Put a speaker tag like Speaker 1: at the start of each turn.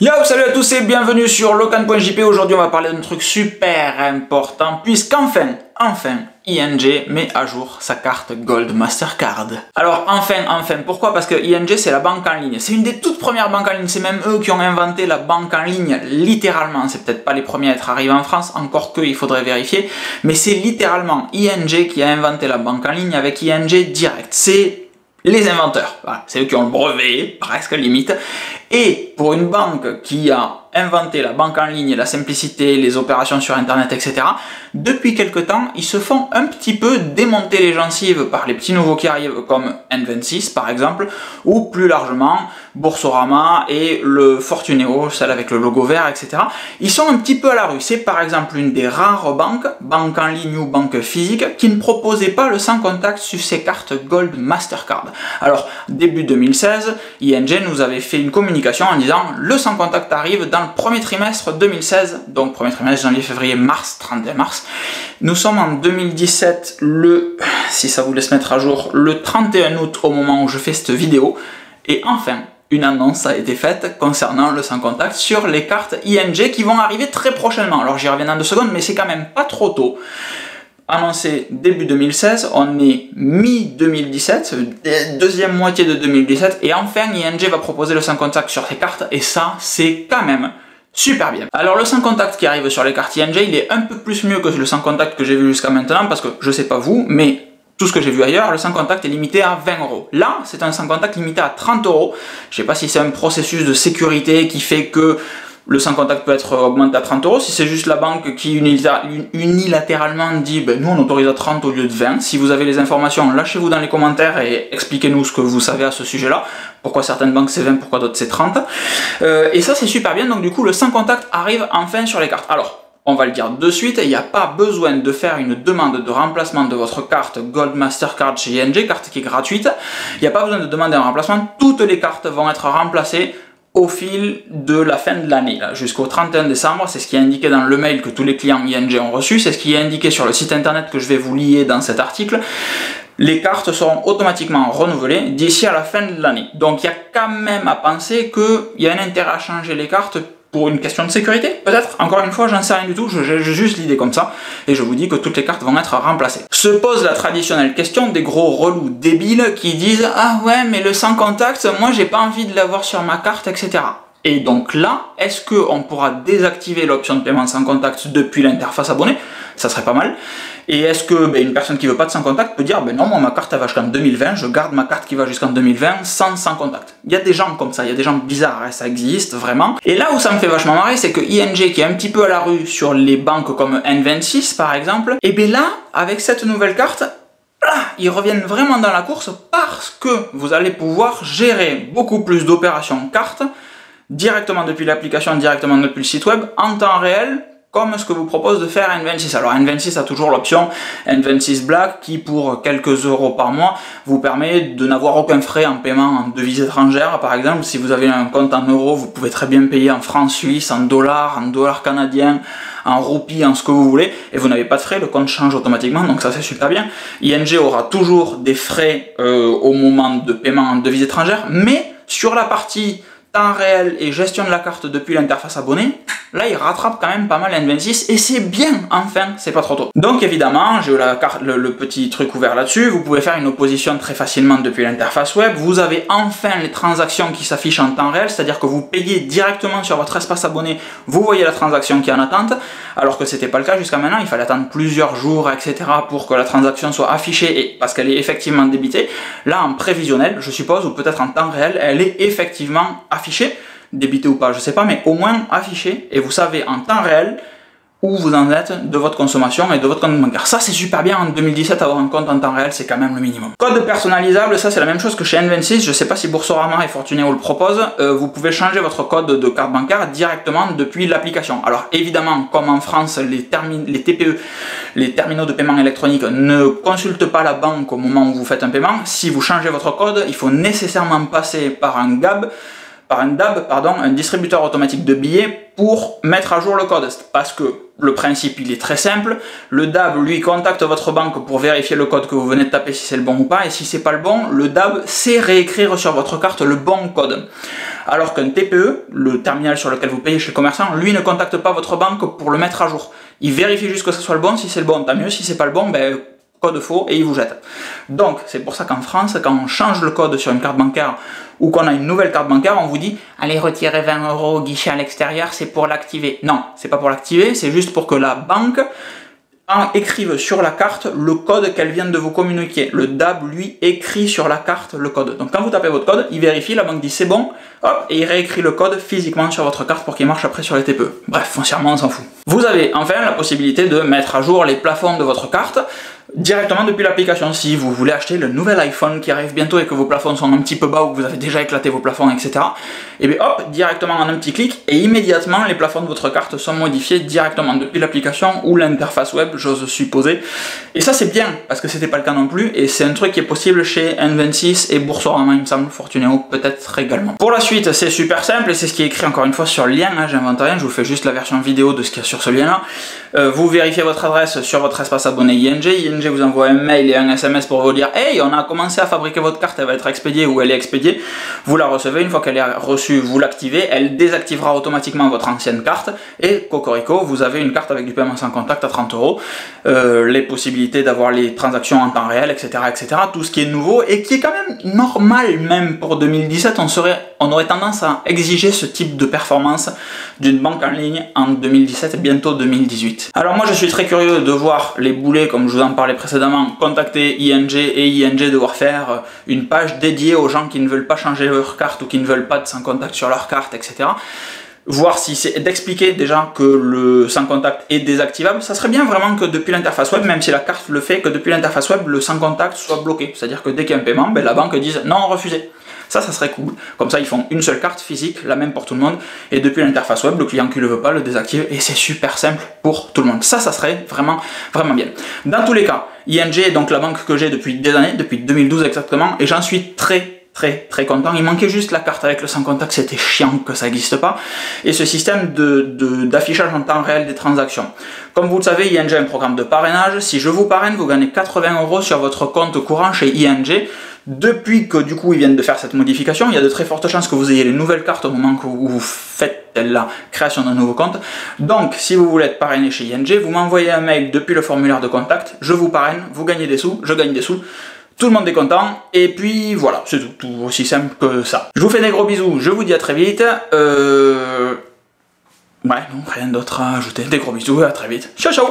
Speaker 1: Yo, salut à tous et bienvenue sur locan.jp. Aujourd'hui, on va parler d'un truc super important puisqu'enfin, enfin, ING met à jour sa carte Gold Mastercard. Alors, enfin, enfin, pourquoi? Parce que ING, c'est la banque en ligne. C'est une des toutes premières banques en ligne. C'est même eux qui ont inventé la banque en ligne, littéralement. C'est peut-être pas les premiers à être arrivés en France, encore que, il faudrait vérifier. Mais c'est littéralement ING qui a inventé la banque en ligne avec ING Direct. C'est les inventeurs. C'est eux qui ont le brevet, presque limite. Et pour une banque qui a inventé la banque en ligne, la simplicité, les opérations sur Internet, etc., depuis quelque temps, ils se font un petit peu démonter les gencives par les petits nouveaux qui arrivent, comme N26 par exemple, ou plus largement Boursorama et le Fortuneo, celle avec le logo vert, etc. Ils sont un petit peu à la rue. C'est par exemple une des rares banques, banque en ligne ou banque physique, qui ne proposait pas le sans contact sur ses cartes Gold Mastercard. Alors, début 2016, ING nous avait fait une communication en disant le sans contact arrive dans le premier trimestre 2016, donc premier trimestre janvier, février, mars, 31 mars. Nous sommes en 2017, le, si ça vous laisse mettre à jour, le 31 août au moment où je fais cette vidéo. Et enfin, une annonce a été faite concernant le sans contact sur les cartes ING qui vont arriver très prochainement. Alors j'y reviens dans deux secondes, mais c'est quand même pas trop tôt. Annoncé début 2016, on est mi-2017, deuxième moitié de 2017, et enfin ING va proposer le sans contact sur ses cartes, et ça c'est quand même super bien. Alors le sans contact qui arrive sur les cartes ING, il est un peu plus mieux que le sans contact que j'ai vu jusqu'à maintenant, parce que je sais pas vous, mais tout ce que j'ai vu ailleurs, le sans contact est limité à 20 euros. Là, c'est un sans contact limité à 30 euros. Je sais pas si c'est un processus de sécurité qui fait que le sans contact peut être augmenté à 30 euros. Si c'est juste la banque qui unilatéralement dit ben, nous on autorise à 30 au lieu de 20, si vous avez les informations, lâchez-vous dans les commentaires et expliquez-nous ce que vous savez à ce sujet-là. Pourquoi certaines banques c'est 20, pourquoi d'autres c'est 30. Euh, et ça c'est super bien, donc du coup le sans contact arrive enfin sur les cartes. Alors, on va le dire de suite, il n'y a pas besoin de faire une demande de remplacement de votre carte Gold Mastercard chez ING, carte qui est gratuite. Il n'y a pas besoin de demander un remplacement. Toutes les cartes vont être remplacées au fil de la fin de l'année, jusqu'au 31 décembre. C'est ce qui est indiqué dans le mail que tous les clients ING ont reçu. C'est ce qui est indiqué sur le site internet que je vais vous lier dans cet article. Les cartes seront automatiquement renouvelées d'ici à la fin de l'année. Donc il y a quand même à penser qu'il y a un intérêt à changer les cartes pour une question de sécurité, peut-être? Encore une fois, j'en sais rien du tout, j'ai juste l'idée comme ça, et je vous dis que toutes les cartes vont être remplacées. Se pose la traditionnelle question des gros relous débiles qui disent « Ah ouais, mais le sans contact, moi j'ai pas envie de l'avoir sur ma carte, etc. » Et donc là, est-ce qu'on pourra désactiver l'option de paiement sans contact depuis l'interface abonnée? Ça serait pas mal. Et est-ce que ben, une personne qui veut pas de sans contact peut dire ben non, moi ma carte va jusqu'en 2020, je garde ma carte qui va jusqu'en 2020 sans sans contact. Il y a des gens comme ça, il y a des gens bizarres, hein, ça existe vraiment. Et là où ça me fait vachement marrer, c'est que ING qui est un petit peu à la rue sur les banques comme N26 par exemple, et bien là, avec cette nouvelle carte, là, ils reviennent vraiment dans la course parce que vous allez pouvoir gérer beaucoup plus d'opérations cartes directement depuis l'application, directement depuis le site web, en temps réel, comme ce que vous propose de faire N26. Alors N26 a toujours l'option N26 Black qui pour quelques euros par mois vous permet de n'avoir aucun frais en paiement en devises étrangères. Par exemple, si vous avez un compte en euros, vous pouvez très bien payer en francs suisses, en dollars, en dollars canadiens, en roupies, en ce que vous voulez, et vous n'avez pas de frais, le compte change automatiquement, donc ça c'est super bien. ING aura toujours des frais euh, au moment de paiement en devises étrangères, mais sur la partie réel et gestion de la carte depuis l'interface abonnée, là il rattrape quand même pas mal N26 et c'est bien, enfin, c'est pas trop tôt. Donc évidemment, j'ai la carte, le, petit truc ouvert là-dessus, vous pouvez faire une opposition très facilement depuis l'interface web, vous avez enfin les transactions qui s'affichent en temps réel, c'est-à-dire que vous payez directement sur votre espace abonné, vous voyez la transaction qui est en attente, alors que c'était pas le cas jusqu'à maintenant, il fallait attendre plusieurs jours, etc. pour que la transaction soit affichée et parce qu'elle est effectivement débitée. Là, en prévisionnel, je suppose, ou peut-être en temps réel, elle est effectivement affichée affiché, débité ou pas, je sais pas, mais au moins affiché, et vous savez en temps réel où vous en êtes de votre consommation et de votre compte bancaire. Ça, c'est super bien en 2017, avoir un compte en temps réel, c'est quand même le minimum. Code personnalisable, ça c'est la même chose que chez N26, je sais pas si Boursorama et Fortunéo le proposent, euh, vous pouvez changer votre code de carte bancaire directement depuis l'application. Alors évidemment, comme en France, les, les TPE, les terminaux de paiement électronique, ne consultent pas la banque au moment où vous faites un paiement. Si vous changez votre code, il faut nécessairement passer par un GAB, par un DAB, pardon, un distributeur automatique de billets pour mettre à jour le code. Parce que le principe, il est très simple. Le DAB, lui, contacte votre banque pour vérifier le code que vous venez de taper si c'est le bon ou pas. Et si c'est pas le bon, le DAB sait réécrire sur votre carte le bon code. Alors qu'un TPE, le terminal sur lequel vous payez chez le commerçant, lui ne contacte pas votre banque pour le mettre à jour. Il vérifie juste que ce soit le bon, si c'est le bon, tant mieux, si c'est pas le bon, ben code faux et il vous jette. Donc c'est pour ça qu'en France, quand on change le code sur une carte bancaire ou qu'on a une nouvelle carte bancaire, on vous dit allez retirer 20 euros au guichet à l'extérieur, c'est pour l'activer. Non, c'est pas pour l'activer, c'est juste pour que la banque écrive sur la carte le code qu'elle vient de vous communiquer. Le DAB, lui, écrit sur la carte le code. Donc quand vous tapez votre code, il vérifie, la banque dit c'est bon, hop, et il réécrit le code physiquement sur votre carte pour qu'il marche après sur les TPE. Bref, foncièrement, on s'en fout. Vous avez enfin la possibilité de mettre à jour les plafonds de votre carte directement depuis l'application. Si vous voulez acheter le nouvel iPhone qui arrive bientôt et que vos plafonds sont un petit peu bas ou que vous avez déjà éclaté vos plafonds, etc. Et bien hop, directement en un petit clic et immédiatement les plafonds de votre carte sont modifiés directement depuis l'application ou l'interface web, j'ose supposer. Et ça c'est bien parce que c'était pas le cas non plus et c'est un truc qui est possible chez N26 et Boursorama il me semble, Fortuneo peut-être également. Pour la suite c'est super simple et c'est ce qui est écrit encore une fois sur le lien, hein, j'invente rien, je vous fais juste la version vidéo de ce qu'il y a sur ce lien là. Euh, vous vérifiez votre adresse sur votre espace abonné ING, Vous envoie un mail et un SMS pour vous dire Hey, on a commencé à fabriquer votre carte, elle va être expédiée ou elle est expédiée. Vous la recevez, une fois qu'elle est reçue, vous l'activez, elle désactivera automatiquement votre ancienne carte et Cocorico, vous avez une carte avec du paiement sans contact à 30 euros, euh, les possibilités d'avoir les transactions en temps réel, etc., etc. Tout ce qui est nouveau et qui est quand même normal, même pour 2017, on, serait, on aurait tendance à exiger ce type de performance d'une banque en ligne en 2017 et bientôt 2018. Alors moi je suis très curieux de voir les boulets, comme je vous en parlais précédemment, contacter ING et ING devoir faire une page dédiée aux gens qui ne veulent pas changer leur carte ou qui ne veulent pas de sans contact sur leur carte, etc voir si c'est d'expliquer déjà que le sans contact est désactivable, ça serait bien vraiment que depuis l'interface web, même si la carte le fait, que depuis l'interface web, le sans contact soit bloqué. C'est-à-dire que dès qu'il y a un paiement, ben, la banque dise non, refusé. Ça, ça serait cool. Comme ça, ils font une seule carte physique, la même pour tout le monde, et depuis l'interface web, le client qui le veut pas le désactive, et c'est super simple pour tout le monde. Ça, ça serait vraiment, vraiment bien. Dans tous les cas, ING est donc la banque que j'ai depuis des années, depuis 2012 exactement, et j'en suis très très très content. Il manquait juste la carte avec le sans contact, c'était chiant que ça n'existe pas. Et ce système d'affichage de, en temps réel des transactions. Comme vous le savez, ING a un programme de parrainage. Si je vous parraine, vous gagnez 80 euros sur votre compte courant chez ING. Depuis que du coup ils viennent de faire cette modification, il y a de très fortes chances que vous ayez les nouvelles cartes au moment où vous faites la création d'un nouveau compte. Donc si vous voulez être parrainé chez ING, vous m'envoyez un mail depuis le formulaire de contact, je vous parraine, vous gagnez des sous, je gagne des sous. Tout le monde est content, et puis voilà, c'est tout, tout aussi simple que ça. Je vous fais des gros bisous, je vous dis à très vite. Euh... Ouais, non, rien d'autre à ajouter. Des gros bisous, à très vite. Ciao ciao